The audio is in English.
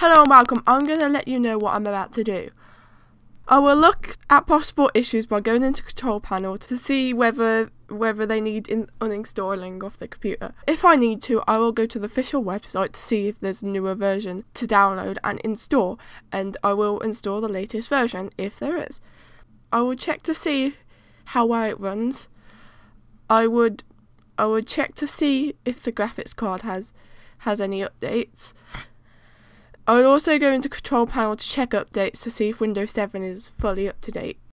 Hello and welcome. I'm going to let you know what I'm about to do. I will look at possible issues by going into control panel to see whether whether they need in uninstalling off the computer. If I need to, I will go to the official website to see if there's a newer version to download and install, and I will install the latest version if there is. I will check to see how well it runs. I would I would check to see if the graphics card has has any updates. I will also go into control panel to check updates to see if Windows 7 is fully up to date.